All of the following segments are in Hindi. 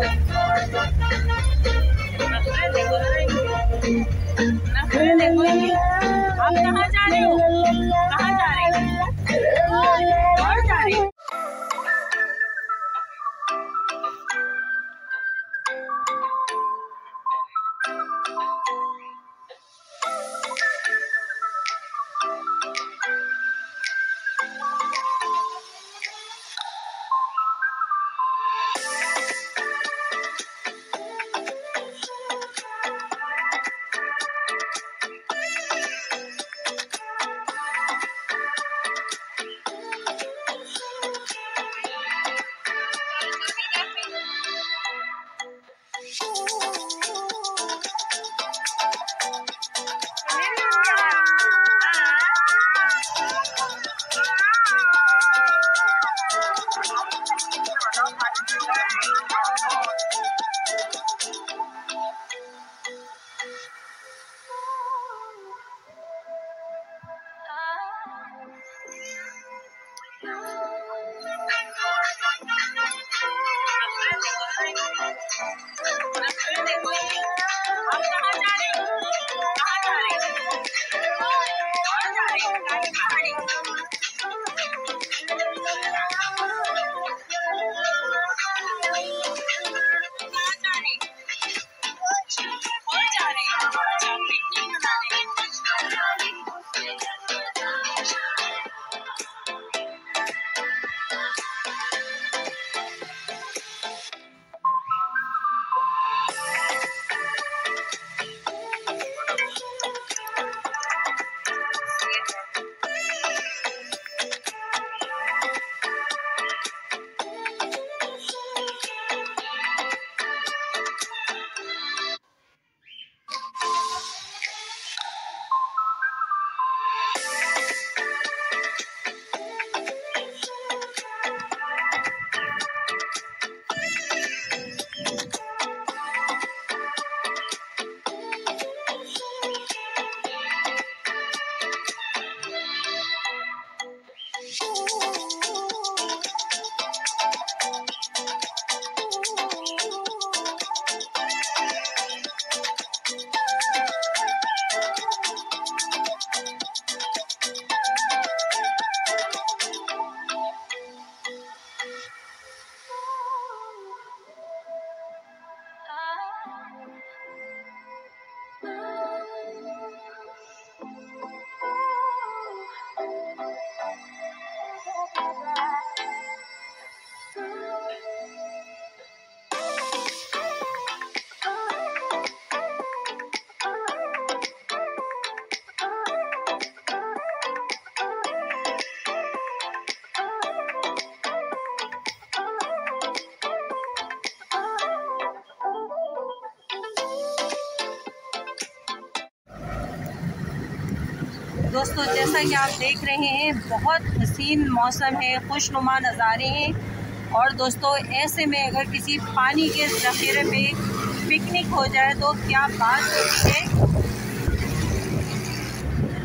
आप कहाँ जा रहे हो? कहाँ जा रहे हो? और जा रहे हो? दोस्तों, जैसा कि आप देख रहे हैं, बहुत हसीन मौसम है, खुशनुमा नज़ारे हैं। और दोस्तों, ऐसे में अगर किसी पानी के ज़ख़ीरे पे पिकनिक हो जाए तो क्या बात होती है?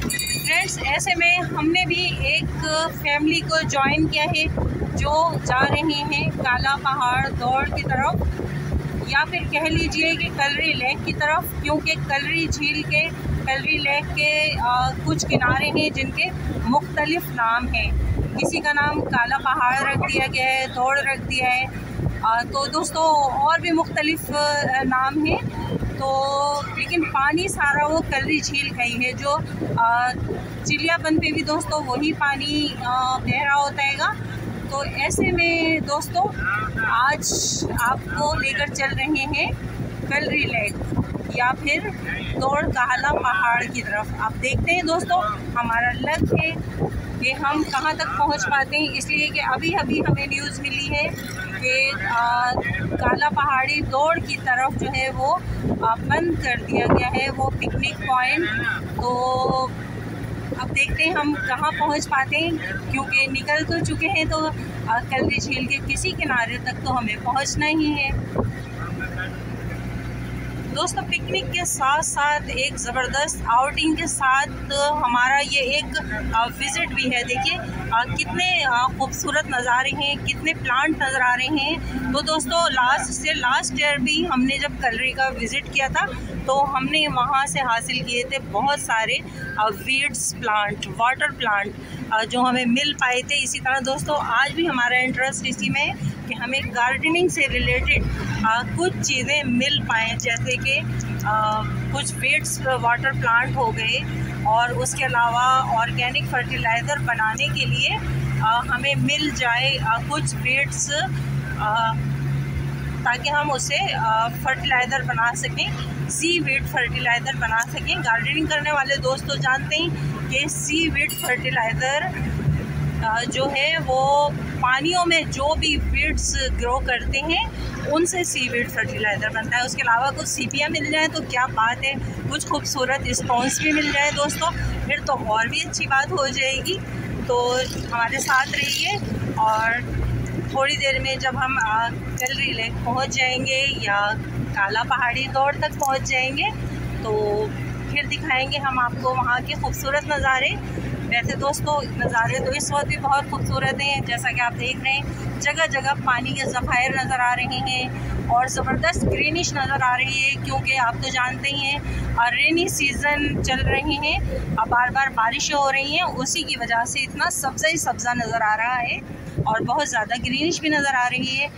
फ्रेंड्स, ऐसे में हमने भी एक फैमिली को ज्वाइन किया है, जो जा रहे हैं काला पहाड़ दौड़ की तरफ़, या फिर कह लीजिए कि कलरी लेक की तरफ़, क्योंकि कलरी झील के कलरी लेक के कुछ किनारे हैं जिनके मुख्तलिफ़ नाम हैं। किसी का नाम काला पहाड़ रख दिया गया है, दौड़ रख दिया है। तो दोस्तों, और भी मुख्तलिफ़ नाम हैं। तो लेकिन पानी सारा वो कलरी झील का ही है जो चिड़ियापन पे भी दोस्तों वही पानी बह रहा होता है तो ऐसे में दोस्तों, आज आपको लेकर चल रहे हैं कलरी लेक। या फिर दौड़ काला पहाड़ की तरफ़। आप देखते हैं दोस्तों, हमारा लक है। कि हम कहाँ तक पहुँच पाते हैं? इसलिए कि अभी अभी हमें न्यूज़ मिली है कि काला पहाड़ी दौड़ की तरफ़ जो है वो बंद कर दिया गया है वो पिकनिक पॉइंट तो अब देखते हैं हम कहाँ पहुँच पाते हैं, क्योंकि निकल तो चुके हैं तो कलरी झील के किसी किनारे तक तो हमें पहुँचना ही है। दोस्तों पिकनिक के साथ साथ एक ज़बरदस्त आउटिंग के साथ हमारा ये एक विज़िट भी है। देखिए कितने खूबसूरत नज़ारे हैं, कितने प्लांट नज़र आ रहे हैं। तो दोस्तों लास्ट से लास्ट ईयर भी हमने जब कलरी का विज़िट किया था तो हमने वहाँ से हासिल किए थे बहुत सारे वीड्स प्लांट वाटर प्लांट जो हमें मिल पाए थे। इसी तरह दोस्तों, आज भी हमारा इंटरेस्ट इसी में कि हमें गार्डनिंग से रिलेटेड कुछ चीज़ें मिल पाएँ जैसे कि कुछ वेट्स वाटर प्लांट हो गए और उसके अलावा ऑर्गेनिक फर्टिलाइज़र बनाने के लिए आ, हमें मिल जाए आ, कुछ वेट्स ताकि हम उसे फर्टिलाइज़र बना सकें सी वीड फर्टिलाइज़र बना सकें। गार्डनिंग करने वाले दोस्त तो जानते हैं कि सी वीड फर्टिलाइज़र जो है वो पानियों में जो भी वीड्स ग्रो करते हैं, उनसे सीवीड फर्टिलाइज़र बनता है। उसके अलावा कुछ सीपियाँ मिल जाए तो क्या बात है, कुछ खूबसूरत स्टोन्स भी मिल जाए दोस्तों। फिर तो और भी अच्छी बात हो जाएगी। तो हमारे साथ रहिए और थोड़ी देर में जब हम कलरी लेक पहुँच जाएँगे या काला पहाड़ी दौड़ तक पहुँच जाएँगे तो फिर दिखाएँगे हम आपको वहाँ के खूबसूरत नज़ारे। वैसे दोस्तों नज़ारे तो इस वक्त भी बहुत खूबसूरत हैं, जैसा कि आप देख रहे हैं। जगह जगह पानी के ज़खायर नज़र आ रहे हैं और ज़बरदस्त ग्रीनिश नज़र आ रही है, क्योंकि आप तो जानते ही हैं और रेनी सीज़न चल रहे हैं और बार बार बारिशें हो रही हैं, उसी की वजह से इतना सब्ज़ा ही सब्ज़ा नज़र आ रहा है और बहुत ज़्यादा ग्रीनिश भी नज़र आ रही है।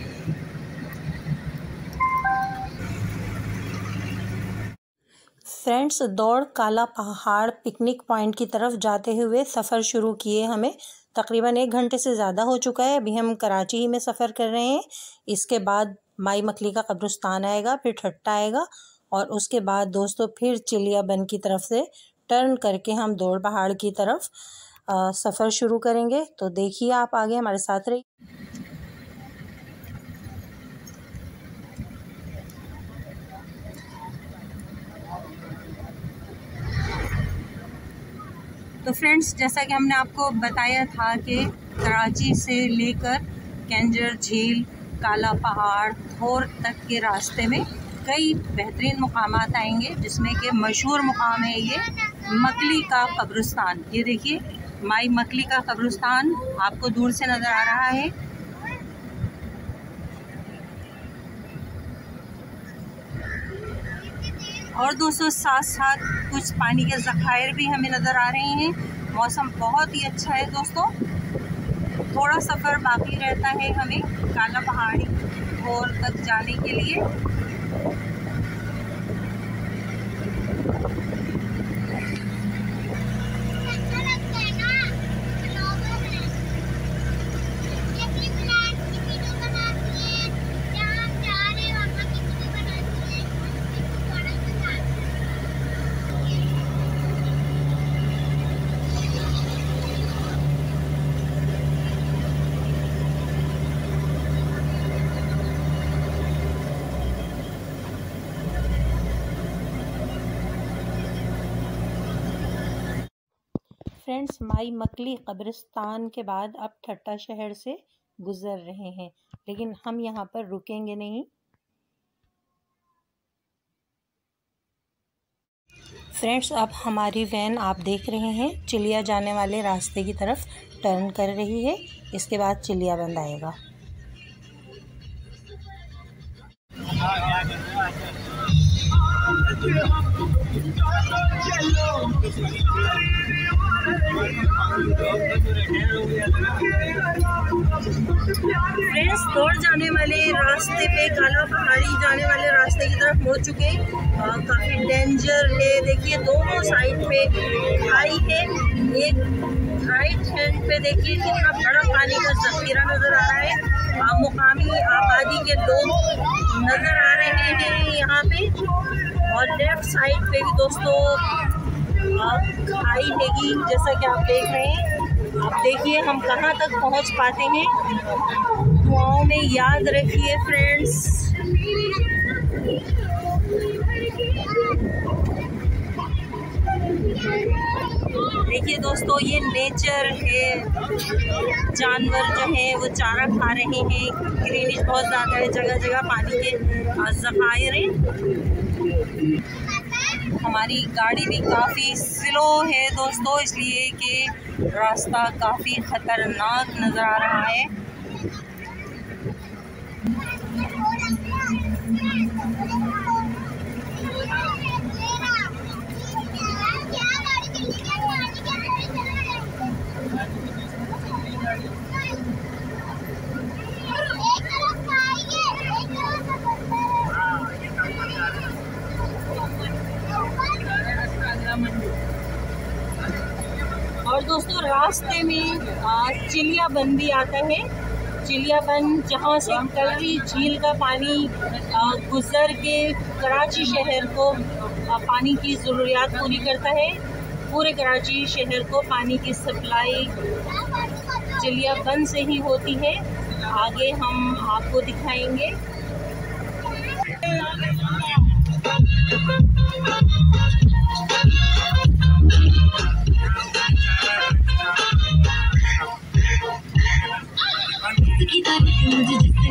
फ्रेंड्स दौड़, काला पहाड़ पिकनिक पॉइंट की तरफ़ जाते हुए सफ़र शुरू किए हमें। तकरीबन एक घंटे से ज़्यादा हो चुका है। अभी हम कराची ही में सफ़र कर रहे हैं। इसके बाद माई मखली का कब्रस्तान आएगा, फिर ठट्टा आएगा और उसके बाद दोस्तों फिर चिलिया बन की तरफ़ से टर्न करके हम दौड़ पहाड़ की तरफ़ सफ़र शुरू करेंगे। तो देखिए आप आगे हमारे साथ रहिए। तो फ्रेंड्स, जैसा कि हमने आपको बताया था कि कराची से लेकर कैंजर झील, काला पहाड़, थोर तक के रास्ते में कई बेहतरीन मकाम आएँगे, जिसमें के मशहूर मुकाम है ये मकली का कब्रस्तान। ये देखिए, माई मकली का कब्रस्तान आपको दूर से नज़र आ रहा है। और दोस्तों साथ साथ कुछ पानी के ज़खायर भी हमें नज़र आ रहे हैं। मौसम बहुत ही अच्छा है दोस्तों। थोड़ा सफ़र बाकी रहता है हमें काला पहाड़ी और तक जाने के लिए। फ्रेंड्स माई मकली कब्रिस्तान के बाद अब ठट्टा शहर से गुज़र रहे हैं। लेकिन हम यहाँ पर रुकेंगे नहीं। फ्रेंड्स अब हमारी वैन आप देख रहे हैं। चिलिया जाने वाले रास्ते की तरफ़ टर्न कर रही है। इसके बाद चिलिया बंद आएगा। फ्रेंड्स जाने वाले रास्ते पे काला पहाड़ी जाने वाले रास्ते की तरफ़ पहुँच चुके काफ़ी डेंजर है। देखिए, दोनों साइड पे खाई है। एक राइट हैंड पे देखिए कितना बड़ा पानी का जखीरा नज़र आ रहा है। मुकामी आबादी के लोग नज़र आ रहे हैं यहाँ पे। और लेफ़्ट साइड पे भी दोस्तों खाई हैगी, जैसा कि आप देख रहे हैं। आप देखिए, हम कहाँ तक पहुँच पाते हैं। दुआओं में याद रखिए फ्रेंड्स देखिए दोस्तों, ये नेचर है। जानवर जो है, वो चारा खा रहे हैं। ग्रीनिश बहुत ज़्यादा है जगह जगह पानी के जखायर हैं। हमारी गाड़ी भी काफ़ी स्लो है दोस्तों, इसलिए कि रास्ता काफ़ी ख़तरनाक नज़र आ रहा है और दोस्तों रास्ते में चिलिया बन भी आता है। चिलिया बन जहाँ से कलरी झील का पानी गुजर के कराची शहर को पानी की ज़रूरियात पूरी करता है। पूरे कराची शहर को पानी की सप्लाई चिलिया बन से ही होती है। आगे हम आपको दिखाएँगे।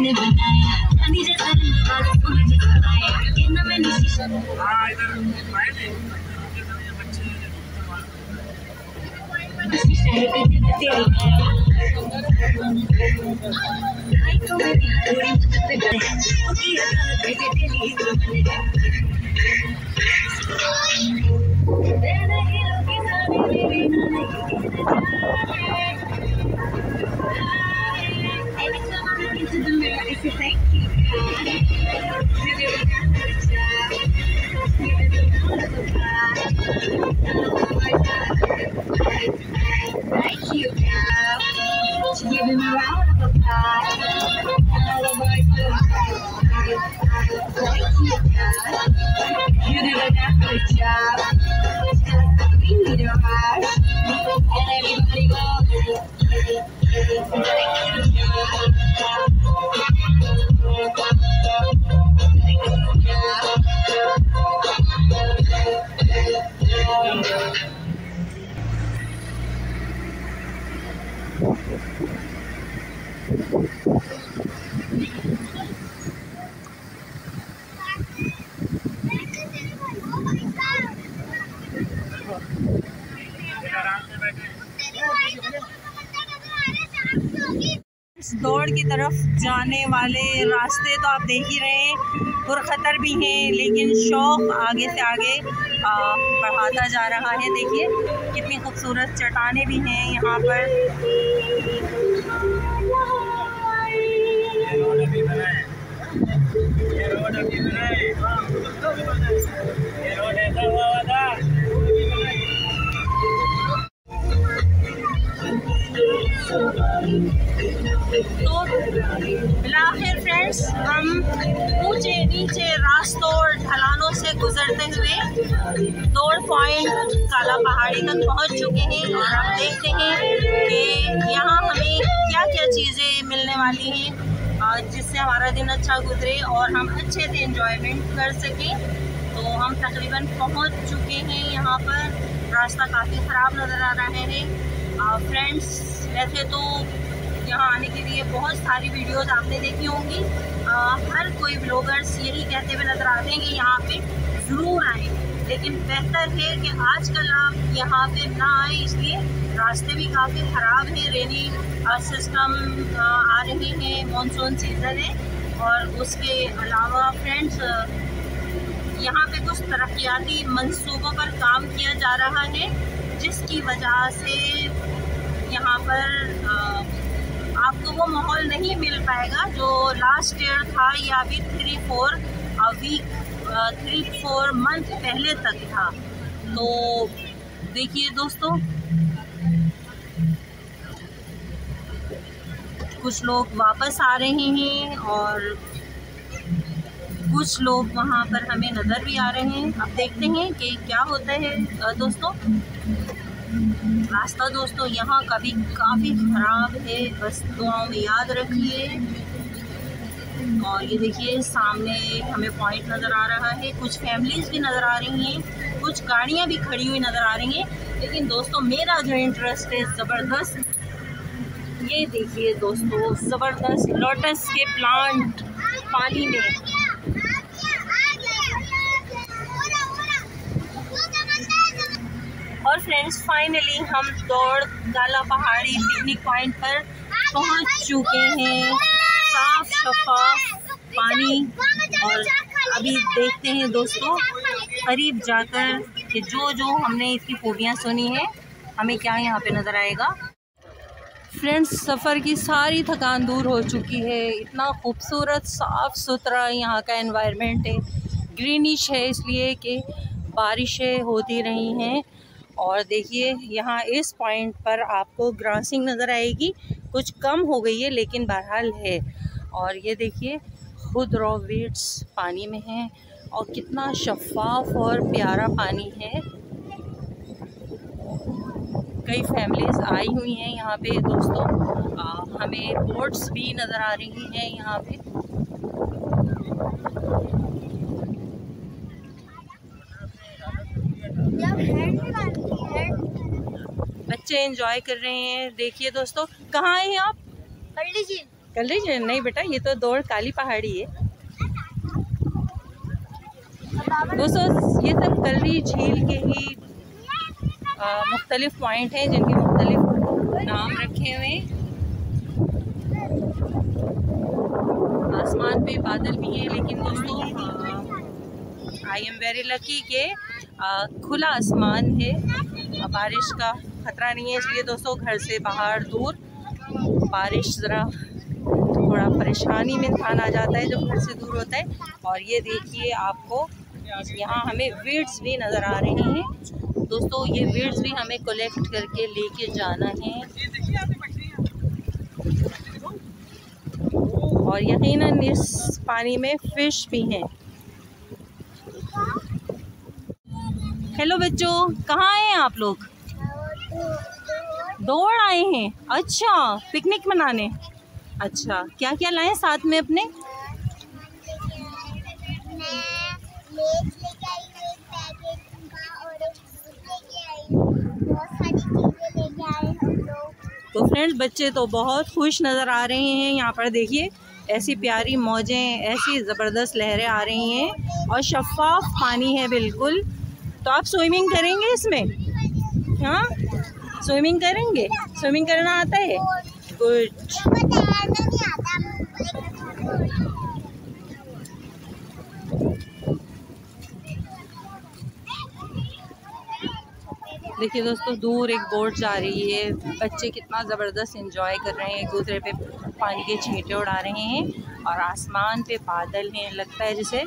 मैंने बनाया चांदी जैसा रंग मुझे सताया ये ना मैंने शीशा हाँ इधर शीशे दौड़ की तरफ़ जाने वाले रास्ते तो आप देख ही रहे हैं, पुरखतर भी हैं, लेकिन शौक़ आगे से आगे बढ़ाता जा रहा है। देखिए, कितनी खूबसूरत चट्टाने भी हैं यहाँ पर। तो फ़िलहाल फ्रेंड्स हम ऊँचे नीचे रास्तों और ढलानों से गुजरते हुए दौड़ पॉइंट काला पहाड़ी तक पहुँच चुके हैं और हम देखते हैं कि यहाँ हमें क्या क्या चीज़ें मिलने वाली हैं जिससे हमारा दिन अच्छा गुजरे और हम अच्छे से इंजॉयमेंट कर सकें। तो हम तकरीबन पहुँच चुके हैं यहाँ पर। रास्ता काफ़ी ख़राब नज़र आ रहा है। फ्रेंड्स वैसे तो यहाँ आने के लिए बहुत सारी वीडियोस आपने देखी होंगी। हर कोई ब्लॉगर्स यही कहते हुए नज़र आते हैं कि यहाँ पे ज़रूर आए, लेकिन बेहतर है कि आजकल आप यहाँ पे ना आए, इसलिए रास्ते भी काफ़ी ख़राब हैं। रेनी सिस्टम आ रहे हैं मानसून सीज़न है, और उसके अलावा फ्रेंड्स यहाँ पे कुछ तरक्याती मंसूबों पर काम किया जा रहा है, जिसकी वजह से यहाँ पर आपको वो माहौल नहीं मिल पाएगा जो लास्ट ईयर था या अभी three four week three four month पहले तक था। तो देखिए दोस्तों, कुछ लोग वापस आ रहे हैं और कुछ लोग वहाँ पर हमें नज़र भी आ रहे हैं। अब देखते हैं कि क्या होता है दोस्तों। रास्ता दोस्तों, यहाँ का भी काफ़ी ख़राब है। बस दुआओं में याद रखिए। और ये देखिए, सामने हमें पॉइंट नज़र आ रहा है। कुछ फैमिलीज़ भी नज़र आ रही हैं, कुछ गाड़ियाँ भी खड़ी हुई नज़र आ रही हैं। लेकिन दोस्तों, मेरा जो इंटरेस्ट है, ज़बरदस्त। ये देखिए दोस्तों, ज़बरदस्त लोटस के प्लांट पानी में। और फ्रेंड्स फाइनली हम दौड़ गाला पहाड़ी पिकनिक पॉइंट पर। पहुँच चुके हैं। साफ़ शफाफ पानी। और अभी देखते हैं दोस्तों, करीब जाकर कि जो जो हमने इसकी खूबियाँ सुनी हैं, हमें क्या यहाँ पे नज़र आएगा। फ्रेंड्स सफ़र की सारी थकान दूर हो चुकी है। इतना खूबसूरत, साफ़ सुथरा यहाँ का एनवायरनमेंट है। ग्रीनिश है इसलिए कि बारिशें होती रही हैं। और देखिए यहाँ इस पॉइंट पर आपको ग्रासिंग नज़र आएगी। कुछ कम हो गई है लेकिन बहरहाल है। और ये देखिए खुद रॉवेट्स पानी में हैं और कितना शफाफ और प्यारा पानी है। कई फैमिलीज़ आई हुई हैं यहाँ पे दोस्तों। आ, हमें बोट्स भी नज़र आ रही हैं यहाँ पे। बच्चे एंजॉय कर रहे हैं। देखिए दोस्तों कहाँ आए हैं आप? कल्ली झील कलरी झील नहीं बेटा ये तो दौड़ काली पहाड़ी है। दोस्तों ये सब कलरी झील के ही मुख्तलिफ़ पॉइंट हैं जिनके मुख्तलिफ़ नाम रखे हुए हैं। आसमान पे बादल भी हैं लेकिन दोस्तों आई एम वेरी लकी के आ, खुला आसमान है बारिश का। ख़तरा नहीं है, इसलिए दोस्तों घर से बाहर दूर बारिश ज़रा थोड़ा परेशानी में इंसान आ जाता है जब घर से दूर होता है। और ये देखिए आपको, यहाँ हमें वीड्स भी नज़र आ रहे हैं। दोस्तों, ये वीड्स भी हमें कलेक्ट करके लेके जाना है। और यकीनन इस पानी में फ़िश भी हैं। हेलो बच्चों, कहाँ हैं आप लोग? दौड़ आए हैं। अच्छा पिकनिक मनाने। अच्छा क्या क्या लाए साथ में अपने? तो फ्रेंड्स बच्चे तो बहुत खुश नज़र आ रहे हैं यहाँ पर, देखिए। ऐसी प्यारी मौजें, ऐसी ज़बरदस्त लहरें आ रही हैं और शफाफ पानी है बिल्कुल। तो आप स्विमिंग करेंगे इसमें? हाँ? स्विमिंग करेंगे? स्विमिंग करना आता है? गुड देखिए दोस्तों, दूर एक बोट जा रही है। बच्चे कितना ज़बरदस्त इंजॉय कर रहे हैं। एक दूसरे पे पानी के छींटे उड़ा रहे हैं और आसमान पे बादल हैं। लगता है जैसे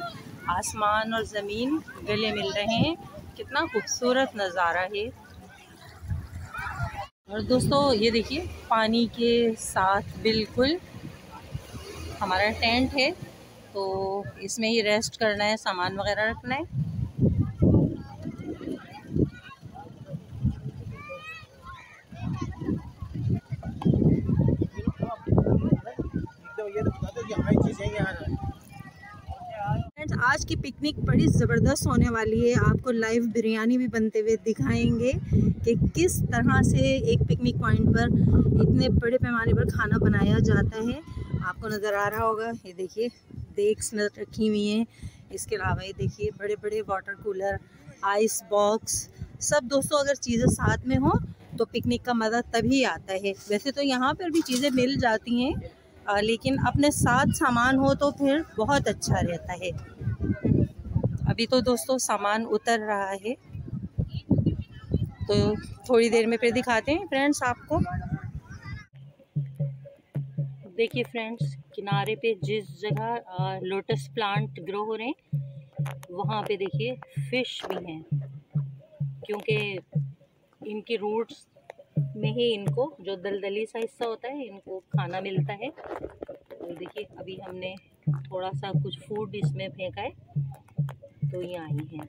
आसमान और ज़मीन गले मिल रहे हैं। कितना खूबसूरत नज़ारा है। और दोस्तों, ये देखिए, पानी के साथ बिल्कुल हमारा टेंट है तो इसमें ही रेस्ट करना है, सामान वगैरह रखना है आज की पिकनिक बड़ी ज़बरदस्त होने वाली है। आपको लाइव बिरयानी भी बनते हुए दिखाएँगे कि किस तरह से एक पिकनिक पॉइंट पर इतने बड़े पैमाने पर खाना बनाया जाता है। आपको नज़र आ रहा होगा, ये देखिए डेक्स रखी हुई हैं। इसके अलावा ये देखिए बड़े बड़े वाटर कूलर आइस बॉक्स सब दोस्तों, अगर चीज़ें साथ में हों तो पिकनिक का मज़ा तभी आता है। वैसे तो यहाँ पर भी चीज़ें मिल जाती हैं लेकिन अपने साथ सामान हो तो फिर बहुत अच्छा रहता है। अभी तो दोस्तों सामान उतर रहा है। तो थोड़ी देर में फिर दिखाते हैं फ्रेंड्स आपको। देखिए फ्रेंड्स, किनारे पे जिस जगह लोटस प्लांट ग्रो हो रहे हैं, वहाँ पे देखिए फ़िश भी हैं। क्योंकि इनकी रूट्स में ही इनको, जो दलदली सा हिस्सा होता है, इनको खाना मिलता है। तो देखिए, अभी हमने थोड़ा सा कुछ फ़ूड इसमें फेंका है। तो ये आई हैं।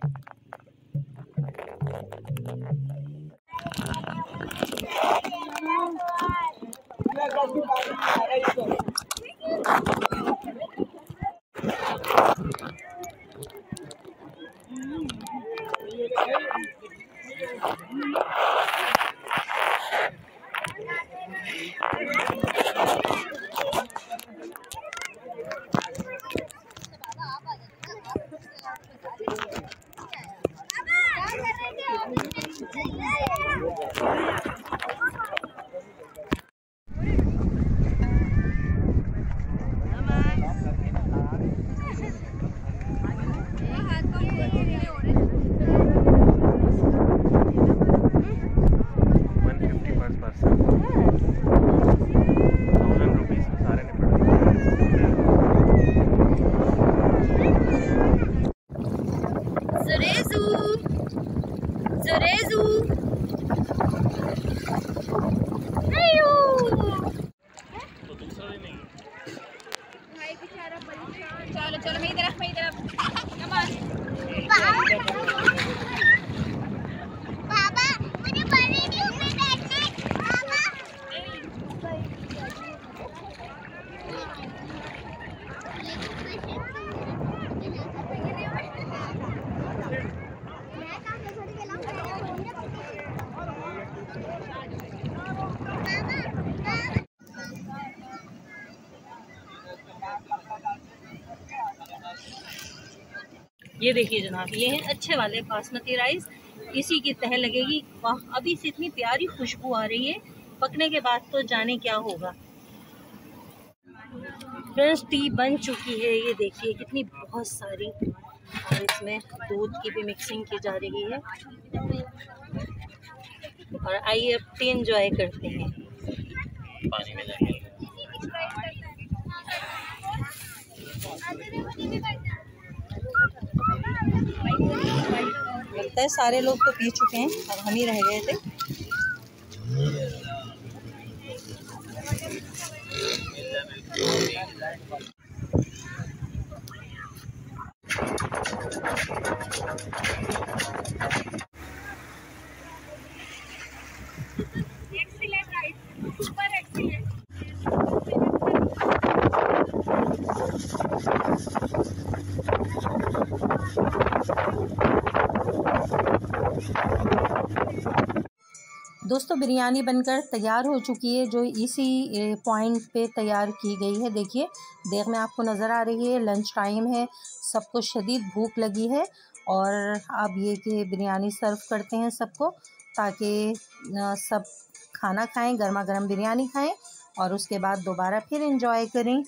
ये देखिए जनाब ये है अच्छे वाले बासमती राइस। इसी की तह लगेगी। वाह अभी से इतनी प्यारी खुशबू आ रही है। पकने के बाद तो जाने क्या होगा। फ्रेंड्स टी बन चुकी है। ये देखिए कितनी बहुत सारी। और इसमें दूध की भी मिक्सिंग की जा रही है। और आइए अब टी इंजॉय करते हैं। पानी में लगता है सारे लोग तो पी चुके हैं अब हम ही रह गए थे। दोस्तों बिरयानी बनकर तैयार हो चुकी है, जो इसी पॉइंट पे तैयार की गई है। देखिए देख में आपको नज़र आ रही है लंच टाइम है सबको शदीद भूख लगी है और आप ये कि बिरयानी सर्व करते हैं सबको ताकि सब खाना खाएँ गर्मा गर्म बिरयानी खाएँ और उसके बाद दोबारा फिर इंजॉय करें।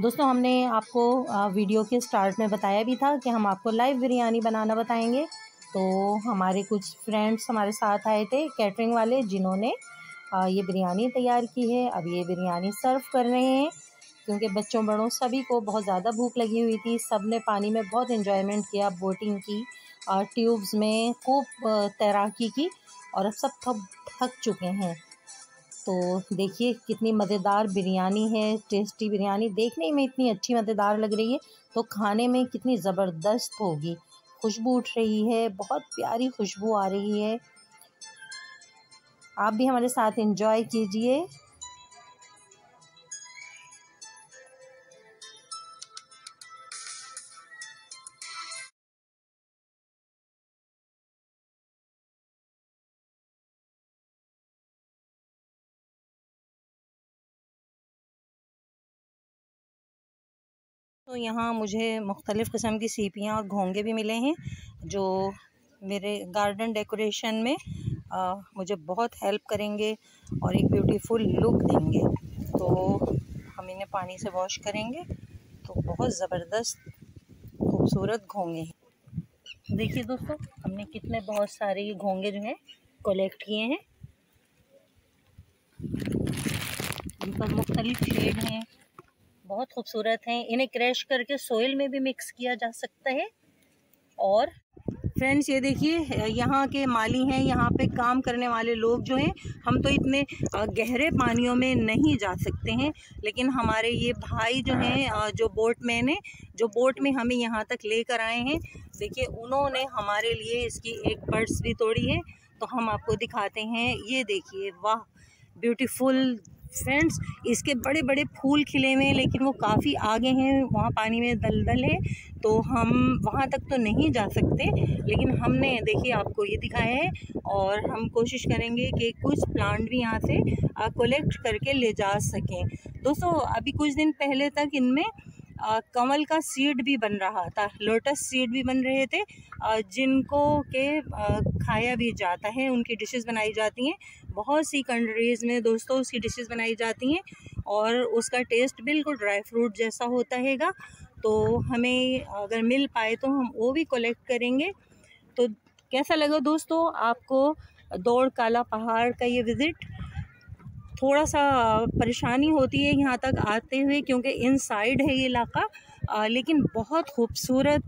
दोस्तों, हमने आपको वीडियो के स्टार्ट में बताया भी था कि हम आपको लाइव बिरयानी बनाना बताएँगे। तो हमारे कुछ फ्रेंड्स हमारे साथ आए थे कैटरिंग वाले, जिन्होंने ये बिरयानी तैयार की है। अब ये बिरयानी सर्व कर रहे हैं, क्योंकि बच्चों बड़ों सभी को बहुत ज़्यादा भूख लगी हुई थी। सबने पानी में बहुत इन्जॉयमेंट किया बोटिंग की और ट्यूब्स में खूब तैराकी की और अब सब थक थक चुके हैं। तो देखिए कितनी मज़ेदार बिरयानी है टेस्टी बिरयानी। देखने में इतनी अच्छी मज़ेदार लग रही है तो खाने में कितनी ज़बरदस्त होगी। खुशबू उठ रही है, बहुत प्यारी खुशबू आ रही है। आप भी हमारे साथ एंजॉय कीजिए। यहाँ मुझे मुख्तलिफ़ किस्म की सीपियाँ और घोंगे भी मिले हैं जो मेरे गार्डन डेकोरेशन में आ, मुझे बहुत हेल्प करेंगे और एक ब्यूटीफुल लुक देंगे। तो हम इन्हें पानी से वॉश करेंगे तो बहुत ज़बरदस्त खूबसूरत घोंगे हैं। देखिए दोस्तों हमने कितने बहुत सारे घोंगे जो हैं कलेक्ट किए हैं। इन पर मुख्तलिफ़ शेड हैं। बहुत खूबसूरत हैं। इन्हें क्रैश करके सोइल में भी मिक्स किया जा सकता है। और फ्रेंड्स ये देखिए, यहाँ के माली हैं, यहाँ पे काम करने वाले लोग जो हैं, हम तो इतने गहरे पानियों में नहीं जा सकते हैं। लेकिन हमारे ये भाई जो हैं जो बोट मैन है, जो बोट में हमें यहाँ तक लेकर आए हैं, देखिए, उन्होंने हमारे लिए इसकी एक पर्स भी तोड़ी है। तो हम आपको दिखाते हैं। ये देखिए, वाह ब्यूटीफुल फ्रेंड्स, इसके बड़े बड़े फूल खिले हुए हैं, लेकिन वो काफ़ी आगे हैं, वहाँ पानी में दलदल है तो हम वहाँ तक तो नहीं जा सकते, लेकिन हमने, देखिए, आपको ये दिखाया है और हम कोशिश करेंगे कि कुछ प्लांट भी यहाँ से कलेक्ट करके ले जा सकें। दोस्तों, अभी कुछ दिन पहले तक इनमें कमल का सीड भी बन रहा था लोटस सीड भी बन रहे थे जिनको के खाया भी जाता है, उनकी डिशेस बनाई जाती हैं। बहुत सी कंट्रीज़ में दोस्तों उसकी डिशेस बनाई जाती हैं और उसका टेस्ट बिल्कुल ड्राई फ्रूट जैसा होता हैगा। तो हमें अगर मिल पाए तो हम वो भी कलेक्ट करेंगे। तो कैसा लगा दोस्तों आपको दौड़ काला पहाड़ का ये विज़िट थोड़ा सा परेशानी होती है यहाँ तक आते हुए क्योंकि इन साइड है ये इलाका लेकिन बहुत खूबसूरत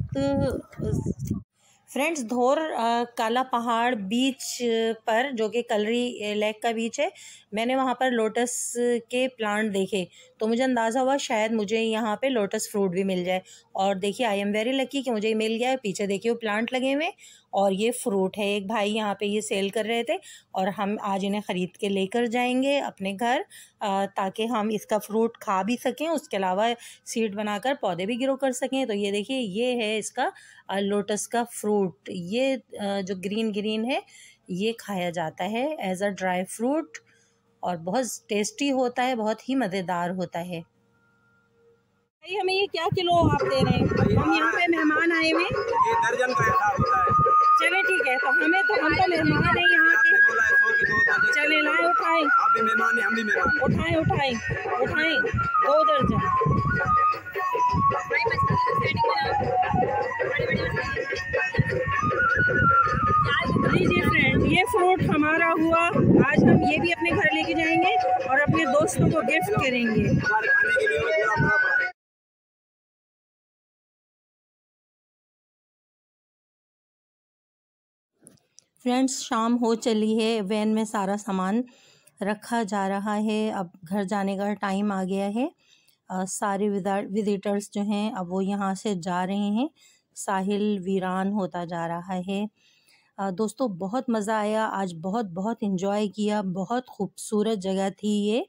फ्रेंड्स धोर काला पहाड़ बीच पर, जो कि कलरी लेक का बीच है, मैंने वहाँ पर लोटस के प्लांट देखे। तो मुझे अंदाज़ा हुआ शायद मुझे यहाँ पे लोटस फ्रूट भी मिल जाए। और देखिए आई एम वेरी लकी कि मुझे ये मिल गया है। पीछे देखिए, वो प्लांट लगे हुए और ये फ्रूट है। एक भाई यहाँ पे ये सेल कर रहे थे और हम आज इन्हें ख़रीद के लेकर जाएँगे अपने घर ताकि हम इसका फ्रूट खा भी सकें। उसके अलावा सीड बनाकर पौधे भी ग्रो कर सकें। तो ये देखिए, ये है इसका लोटस का फ्रूट ये जो ग्रीन ग्रीन है, ये खाया जाता है एज अ ड्राई फ्रूट और बहुत टेस्टी होता है बहुत ही मज़ेदार होता है। भाई हमें ये क्या किलो आप दे रहे हैं? हम यहाँ पे मेहमान आए हुए ये दर्जन का हिसाब होता है। चले ठीक है तो हमें तो हम तो मेहमान है यहाँ के। है चले लाए उठाएँ। आप भी मेहमान हैं हम भी मेहमान हैं। उठाएँ उठाएँ उठाएँ। दो दर्जन। लीजिए फ्रेंड ये फ्रूट हमारा हुआ। आज हम ये भी अपने घर लेके जाएँगे और अपने दोस्तों को गिफ्ट करेंगे। फ्रेंड्स शाम हो चली है। वैन में सारा सामान रखा जा रहा है। अब घर जाने का टाइम आ गया है। अ, सारे विजिटर्स जो हैं अब वो यहाँ से जा रहे हैं। साहिल वीरान होता जा रहा है। दोस्तों, बहुत मज़ा आया। आज बहुत बहुत इन्जॉय किया। बहुत खूबसूरत जगह थी ये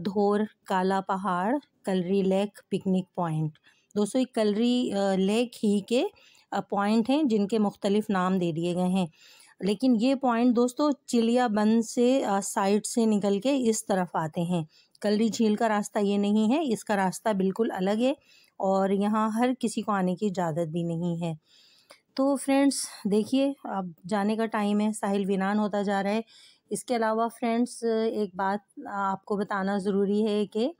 धोर, काला पहाड़, कलरी लेक पिकनिक पॉइंट दोस्तों, ये कलरी लेक ही के पॉइंट हैं जिनके मुख्तलिफ़ नाम दे दिए गए हैं। लेकिन ये पॉइंट दोस्तों चिलियाबंद से साइड से निकल के इस तरफ़ आते हैं। कलरी झील का रास्ता ये नहीं है। इसका रास्ता बिल्कुल अलग है। और यहाँ हर किसी को आने की इजाज़त भी नहीं है। तो फ्रेंड्स, देखिए, अब जाने का टाइम है, साहिल विनान होता जा रहा है। इसके अलावा फ्रेंड्स, एक बात आपको बताना ज़रूरी है कि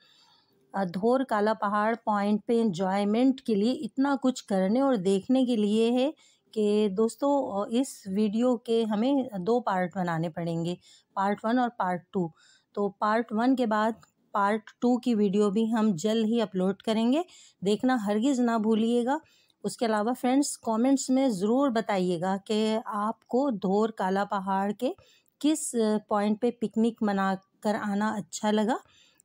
धोर काला पहाड़ पॉइंट पे इंजॉयमेंट के लिए इतना कुछ करने और देखने के लिए है कि दोस्तों इस वीडियो के हमें दो पार्ट बनाने पड़ेंगे, पार्ट वन और पार्ट टू। तो पार्ट वन के बाद पार्ट टू की वीडियो भी हम जल्द ही अपलोड करेंगे। देखना हरगिज़ ना भूलिएगा। उसके अलावा फ्रेंड्स, कमेंट्स में ज़रूर बताइएगा कि आपको धोर काला पहाड़ के किस पॉइंट पे पिकनिक मना कर आना अच्छा लगा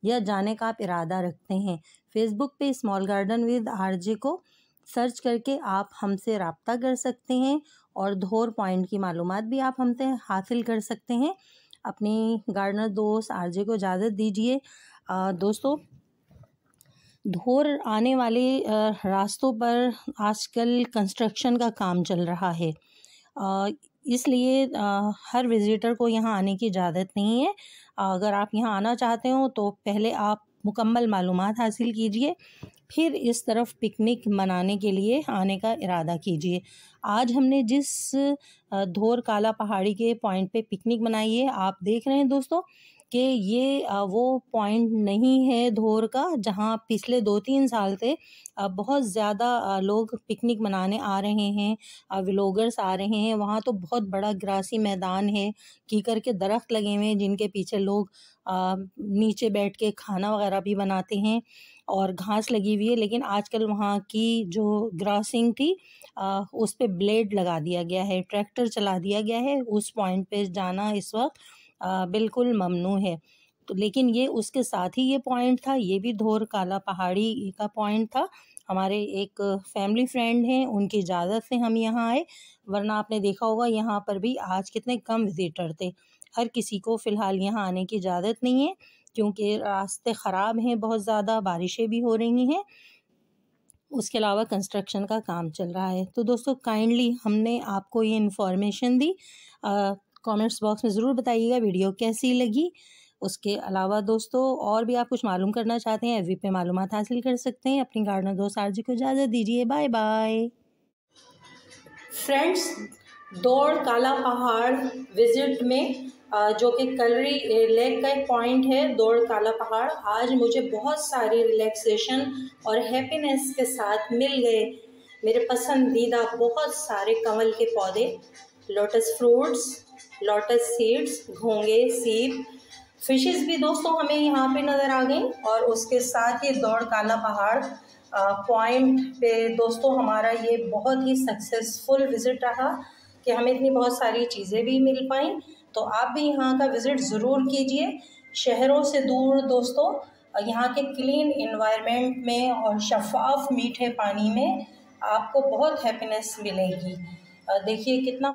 या जाने का आप इरादा रखते हैं। फेसबुक पे स्मॉल गार्डन विद आरजे को सर्च करके आप हमसे रबता कर सकते हैं और धोर पॉइंट की मालूम भी आप हमसे हासिल कर सकते हैं। अपनी गार्डनर दोस्त आरजे को इजाज़त दीजिए। दोस्तों, धोर आने वाले रास्तों पर आजकल कंस्ट्रक्शन का काम चल रहा है। इसलिए हर विज़िटर को यहाँ आने की इजाज़त नहीं है। अगर आप यहाँ आना चाहते हो तो पहले आप मुकम्मल मालूम हासिल कीजिए। फिर इस तरफ़ पिकनिक मनाने के लिए आने का इरादा कीजिए। आज हमने जिस धोर काला पहाड़ी के पॉइंट पे पिकनिक मनाई है, आप देख रहे हैं दोस्तों कि ये वो पॉइंट नहीं है धोर का जहाँ पिछले दो तीन साल से बहुत ज़्यादा लोग पिकनिक मनाने आ रहे हैं व्लॉगर्स आ रहे हैं वहाँ तो बहुत बड़ा ग्रासी मैदान है कीकर के दरख्त लगे हुए हैं जिनके पीछे लोग नीचे बैठ के खाना वगैरह भी बनाते हैं और घास लगी हुई है लेकिन आजकल वहाँ की जो ग्रासिंग थी अ, उस पर ब्लेड लगा दिया गया है ट्रैक्टर चला दिया गया है उस पॉइंट पे जाना इस वक्त बिल्कुल ममनू है। तो लेकिन ये उसके साथ ही ये पॉइंट था, ये भी धोर काला पहाड़ी का पॉइंट था। हमारे एक फैमिली फ्रेंड हैं, उनकी इजाज़त से हम यहाँ आए, वरना आपने देखा होगा यहाँ पर भी आज कितने कम विज़िटर थे। हर किसी को फ़िलहाल यहाँ आने की इजाज़त नहीं है, क्योंकि रास्ते ख़राब हैं बहुत ज़्यादा, बारिशें भी हो रही हैं। उसके अलावा कंस्ट्रक्शन का काम चल रहा है। तो दोस्तों काइंडली हमने आपको ये इन्फॉर्मेशन दी। कमेंट्स बॉक्स में ज़रूर बताइएगा वीडियो कैसी लगी। उसके अलावा दोस्तों, और भी आप कुछ मालूम करना चाहते हैं एफ़ पे मालूमात हासिल कर सकते हैं। अपनी गार्डनर दोस्त आरजी को इजाज़त दीजिए। Bye bye. फ्रेंड्स, दौड़, काला पहाड़, विज़िट में जो कि कलरी लेक का एक पॉइंट है, दौड़, काला पहाड़। आज मुझे बहुत सारे रिलैक्सेशन और हैप्पीनेस के साथ मिल गए। मेरे पसंदीदा बहुत सारे कमल के पौधे, लोटस फ्रूट्स लोटस सीड्स घोंगे सीप फिशेस भी दोस्तों हमें यहाँ पे नज़र आ गई और उसके साथ ही दौड़ काला पहाड़ पॉइंट पे दोस्तों हमारा ये बहुत ही सक्सेसफुल विज़िट रहा कि हमें इतनी बहुत सारी चीज़ें भी मिल पाई। तो आप भी यहाँ का विज़िट ज़रूर कीजिए। शहरों से दूर दोस्तों यहाँ के क्लीन इन्वायरमेंट में और शफाफ मीठे पानी में आपको बहुत हैप्पीनेस मिलेगी। देखिए कितना